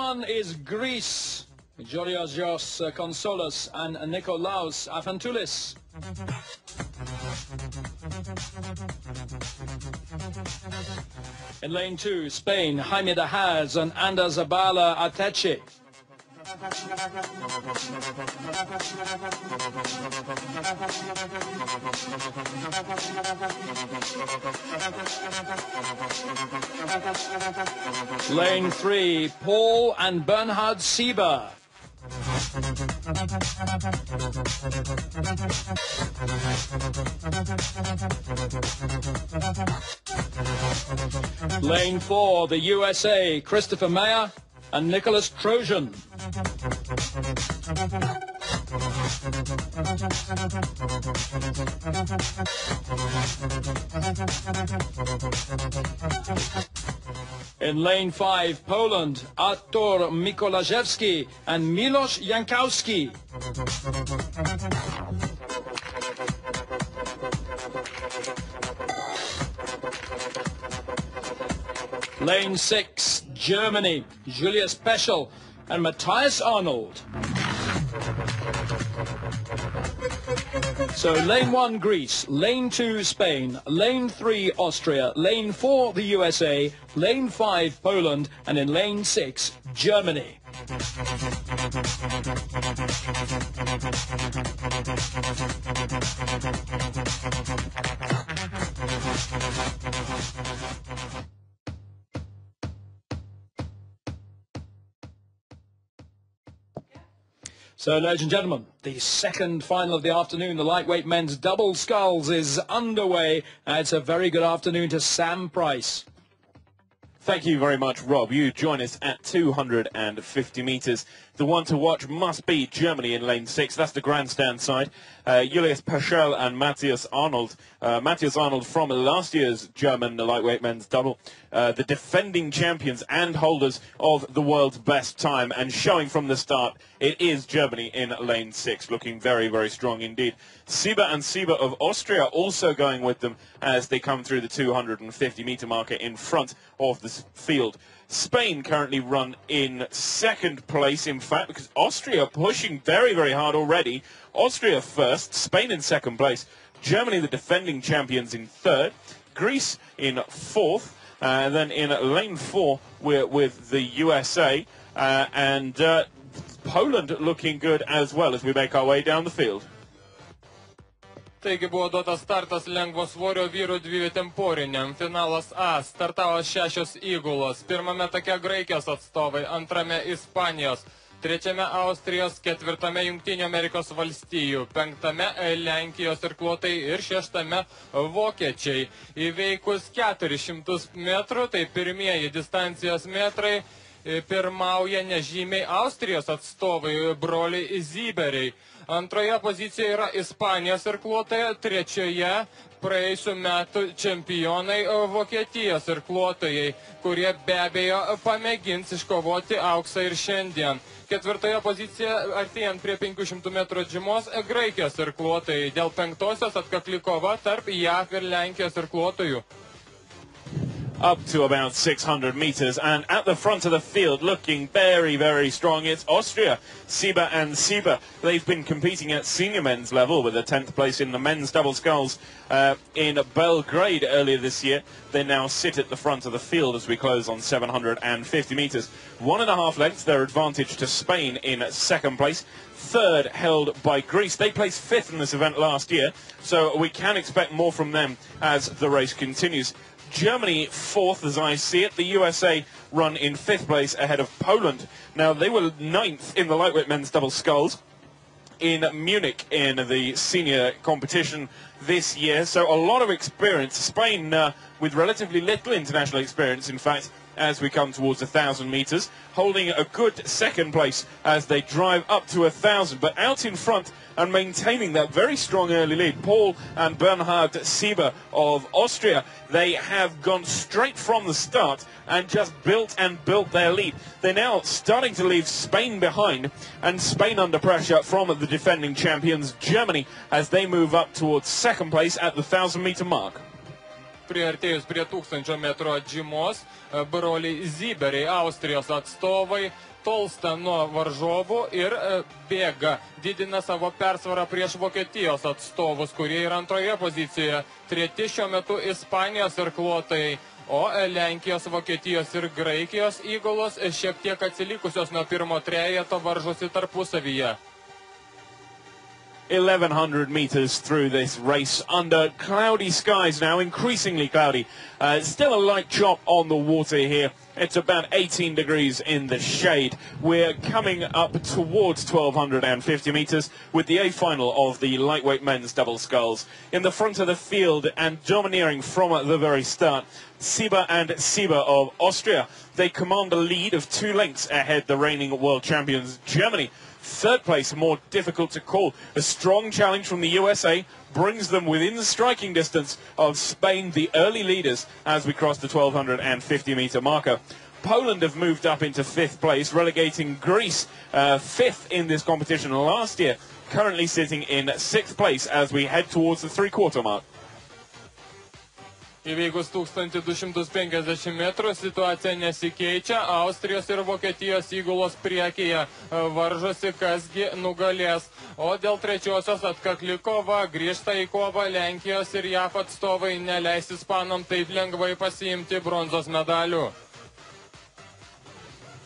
One is Greece, Georgios Konsolas uh, and Nikolaos Afentoulis. In lane two, Spain, Jaime de Haz and Ander Zabala Artetxe. Lane three, Paul and Bernhard Sieber. Lane four, the USA, Christopher Meyer and Nicholas Trojan. In lane 5, Poland, Artur Mikolajczewski and Milosz Jankowski. Lane 6, Germany, Julius Peschel and Matthias Arnold. So lane 1 Greece, lane 2 Spain, lane 3 Austria, lane 4 the USA, lane 5 Poland. And in lane 6 Germany. So, ladies and gentlemen, the second final of the afternoon, the lightweight men's double sculls is underway. Uh, it's a very good afternoon to Sam Price. Thank you very much, Rob. You join us at 250 metres. The one to watch must be Germany in lane six. That's the grandstand side. Uh, Julius Peschel and Matthias Arnold. Uh, Matthias Arnold from last year's German lightweight men's double. Uh, the defending champions and holders of the world's best time. And showing from the start, it is Germany in lane six, looking very, very strong indeed. Sieber and Sieber of Austria also going with them as they come through the 250 metre marker in front of the field. Spain currently run in second place, in fact, because Austria pushing very, very hard already. Austria first, Spain in second place, Germany, the defending champions, in third, Greece in fourth, uh, and then in lane four, we're with the USA, uh, and uh, Poland looking good as well as we make our way down the field. Taigi buvo duotas startas lengvo svorio vyrų dvivietėm Finalas A. Startavo šešios įgulos. Pirmame take Graikijos atstovai, antrame Ispanijos, trečiame Austrijos, ketvirtame Junktinių Amerikos valstijų, penktame Lenkijos irkluotai ir šeštame Vokiečiai. Įveikus 400 metrų, tai pirmieji distancijos metrai, pirmauja nežymiai Austrijos atstovai, broliai Zyberiai. Antroje pozicijoje yra Ispanijos irkluotoja, trečioje praėjusiu metu čempionai Vokietijos irkluotojai, kurie be abejo pamėgins iškovoti auksą ir šiandien. Ketvirtoje pozicijoje, artėjant prie 500 metrų džimos, Graikijos irkluotojai. Dėl penktosios atkakli kova tarp JAV ir Lenkijos irkluotojų. Up to about 600 metres. And at the front of the field, looking very, very strong, it's Austria, Sieber and Sieber. They've been competing at senior men's level with a 10th place in the men's double sculls uh, in Belgrade earlier this year. They now sit at the front of the field as we close on 750 metres. One and a half lengths, their advantage to Spain in second place third held by Greece. They placed fifth in this event last year, so we can expect more from them as the race continues. Germany fourth, as I see it. The USA run in fifth place ahead of Poland. Now, they were ninth in the lightweight men's double sculls in Munich in the senior competition this year. So a lot of experience. Spain uh, with relatively little international experience, in fact, as we come towards a 1,000 metres, holding a good second place as they drive up to a 1,000. But out in front and maintaining that very strong early lead, Paul and Bernhard Sieber of Austria, they have gone straight from the start and just built and built their lead. They're now starting to leave Spain behind and Spain under pressure from the defending champions Germany as they move up towards second place at the 1,000 metre mark. priartėjus prie 1000 metrų atžymos, e, broliai Zyberiai, Austrijos atstovai, tolsta nuo varžovų ir e, bėga, didina savo persvarą prieš Vokietijos atstovus, kurie yra antroje pozicijoje. Treti šiuo metu Ispanijos irkluotojai. O e, Lenkijos, Vokietijos ir Graikijos įgulos šiek tiek atsilikusios nuo pirmo trejeto varžosi tarpusavyje. 1100 meters through this race under cloudy skies now, increasingly cloudy. Uh, still a light chop on the water here. It's about 18 degrees in the shade. We're coming up towards 1250 meters with the A final of the lightweight men's double sculls. In the front of the field and domineering from the very start, Sieber and Sieber of Austria. They command a lead of two lengths ahead the reigning world champions Germany. Third place, more difficult to call. A strong challenge from the USA brings them within striking distance of Spain, the early leaders, as we cross the 1250 metre marker. Poland have moved up into fifth place, relegating Greece uh, fifth in this competition last year, currently sitting in sixth place as we head towards the three-quarter mark. Įveikus 1250 metrų situacija nesikeičia. Austrijos ir Vokietijos įgulos priekyje e, varžosi, kasgi nugalės. O dėl trečiosios atkakli kova grįžta į kovą Lenkijos ir JAF atstovai neleis ispanam taip lengvai pasiimti bronzos medalių.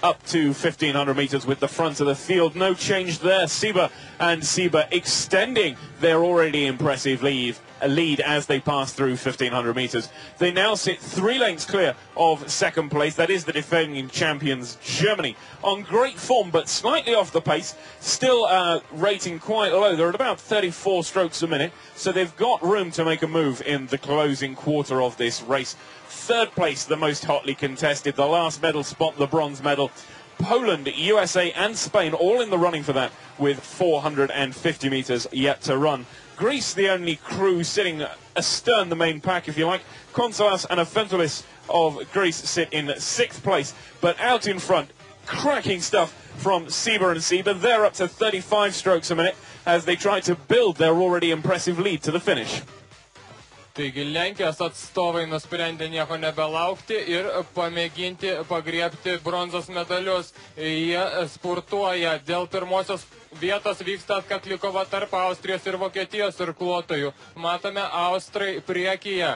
Up to 1500 meters with the front of the field. No change there. Sieber and Sieber extending their already impressive lead, lead as they pass through 1500 meters. They now sit three lengths clear of second place. That is the defending champions, Germany. On great form, but slightly off the pace. Still uh, rating quite low. They're at about 34 strokes a minute. So they've got room to make a move in the closing quarter of this race. Third place, the most hotly contested. The last medal spot, the bronze medal. Poland, USA and Spain all in the running for that with 450 metres yet to run. Greece, the only crew sitting astern the main pack, if you like. Konsolas and Afentoulis of Greece sit in sixth place. But out in front, cracking stuff from Sieber and Sieber. They're up to 35 strokes a minute as they try to build their already impressive lead to the finish. Taigi Lenkijos atstovai nusprendė nieko nebelaukti ir pamėginti pagriepti bronzos medalius. Jie spurtuoja. Dėl pirmosios vietos vyksta atkakli kova tarp Austrijos ir Vokietijos irkluotojų. Matome Austrai priekyje.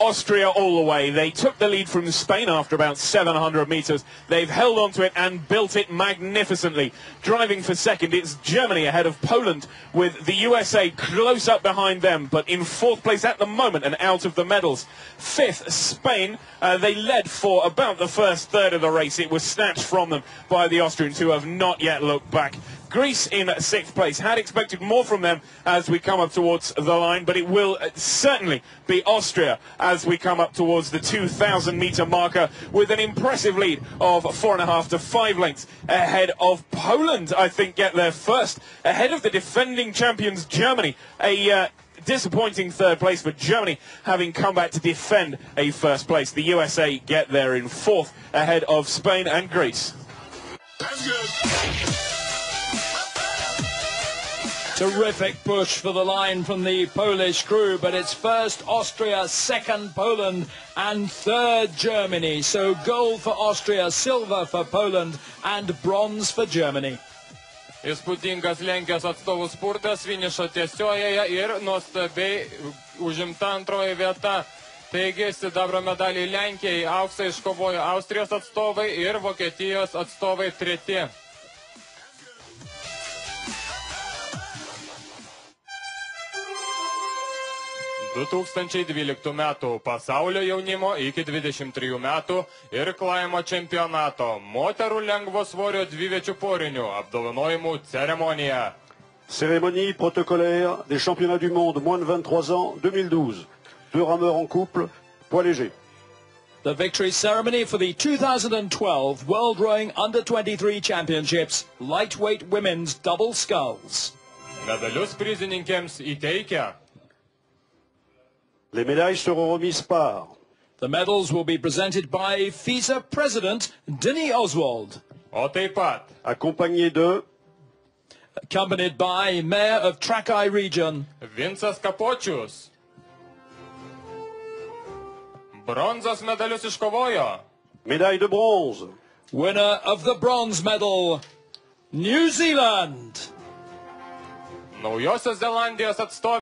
Austria all the way. They took the lead from Spain after about 700 metres. They've held on to it and built it magnificently. Driving for second, it's Germany ahead of Poland with the USA close up behind them, but in fourth place at the moment and out of the medals. Fifth, Spain. Uh, they led for about the first third of the race. It was snatched from them by the Austrians who have not yet looked back. Greece in sixth place. Had expected more from them as we come up towards the line, but it will uh, certainly be Austria as we come up towards the 2,000 metre marker with an impressive lead of four and a half to five lengths ahead of Poland, I think, get there first, ahead of the defending champions Germany. A uh, disappointing third place for Germany, having come back to defend a first place. The USA get there in fourth, ahead of Spain and Greece. That's good. Terrific push for the line from the Polish crew, but it's first Austria, second Poland, and third Germany. So gold for Austria, silver for Poland, and bronze for Germany. Įspūdingas Lenkijos atstovų spurtas finišo tiesiojoje ir nuostabiai užimta antroji vieta. Taigi, sidabro Lenkijai auksą iškovojo Austrijos atstovai ir Vokietijos atstovai treti. 2012 metų pasaulio jaunimo iki 23 metų ir klaimo čempionato moterų lengvo svorio dviviečių porinių apdovanojimų ceremonija. Cérémonie protocolaire des championnats du monde moins de 23 ans 2012. Deux rameurs en couple, poids léger. The victory ceremony for the 2012 World Rowing Under-23 Championships Lightweight Women's Double Sculls. Medalius prizininkėms įteikia Les médailles seront remises par The medals will be presented by FISA President Denis Oswald, O taip de accompanied by Mayor of Trakai Region, Vincas Kapočius, Bronzos medalius iškovojo Médaille de bronze, Winner of the bronze medal, New Zealand. Naujosios Zelandijos atstovė.